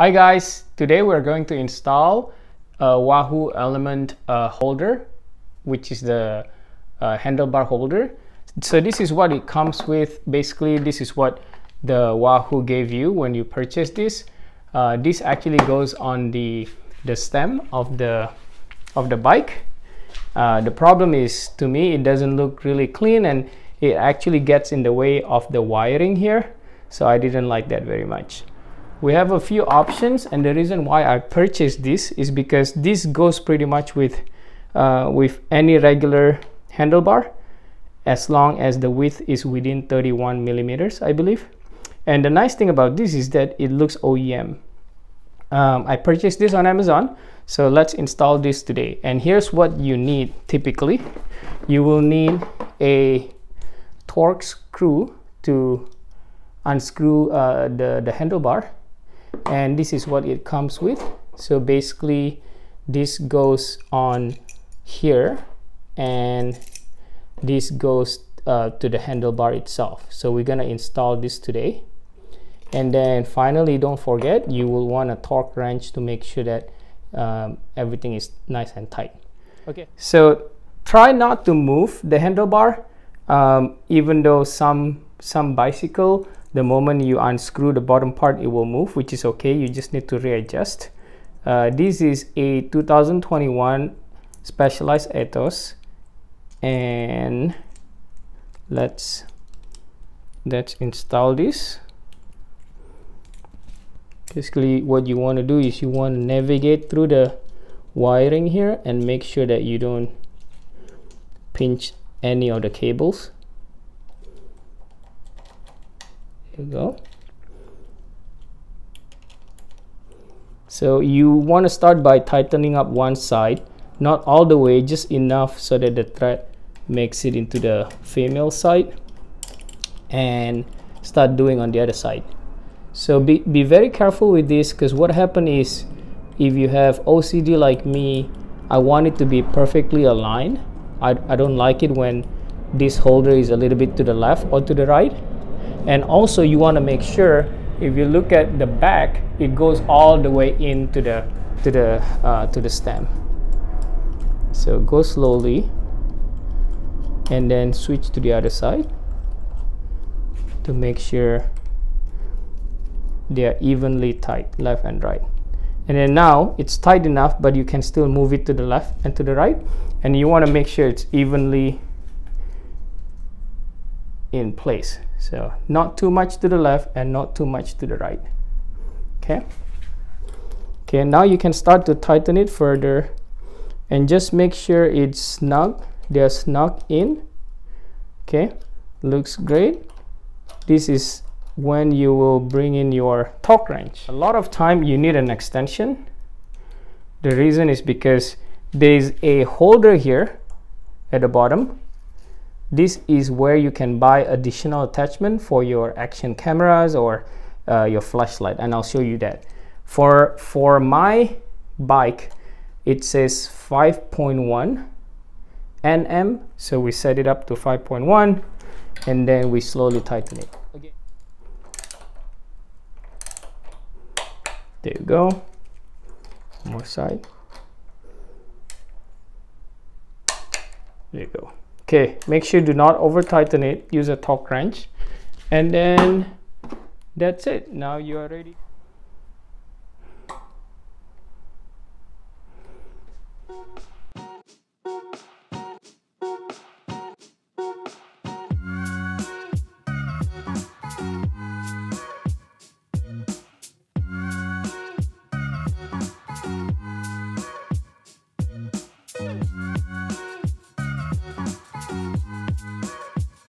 Hi guys, today we're going to install a Wahoo ELEMNT uh, holder, which is the uh, handlebar holder. So this is what it comes with. Basically, this is what the Wahoo gave you when you purchase this. Uh, this actually goes on the the stem of the of the bike. Uh, the problem is, to me, it doesn't look really clean and it actually gets in the way of the wiring here. So I didn't like that very much we have a few options and the reason why I purchased this is because this goes pretty much with uh, with any regular handlebar as long as the width is within 31 millimeters I believe. And the nice thing about this is that it looks OEM um, I purchased this on Amazon so let's install this today. And here's what you need typically. You will need a Torx screw to unscrew uh, the, the handlebar and this is what it comes with. So basically this goes on here and this goes uh, to the handlebar itself. So we're gonna install this today. And then finally don't forget you will want a torque wrench to make sure that um, everything is nice and tight. Okay. So try not to move the handlebar um, even though some some bicycle the moment you unscrew the bottom part it will move which is okay. You just need to readjust. Uh, this is a 2021 specialized Aethos. And let's let's install this. Basically what you want to do is you want to navigate through the wiring here and make sure that you don't pinch any of the cables you go. So you want to start by tightening up one side not all the way just enough so that the thread makes it into the female side and start doing on the other side. So be, be very careful with this because what happen is if you have OCD like me I want it to be perfectly aligned. I, I don't like it when this holder is a little bit to the left or to the right and also you want to make sure if you look at the back it goes all the way into the to the uh, to the stem. So go slowly and then switch to the other side to make sure they are evenly tight left and right. And then now it's tight enough but you can still move it to the left and to the right. And you want to make sure it's evenly in place. So not too much to the left and not too much to the right. Okay? Okay now you can start to tighten it further and just make sure it's snug. They're snug in. Okay? Looks great. This is when you will bring in your torque wrench. A lot of time you need an extension. The reason is because there's a holder here at the bottom this is where you can buy additional attachment for your action cameras or uh, your flashlight and I'll show you that. For for my bike it says 5.1 nm so we set it up to 5.1 and then we slowly tighten it. Okay. there you go. More side. There you go okay make sure you do not over tighten it. Use a torque wrench. And then that's it. Now you are ready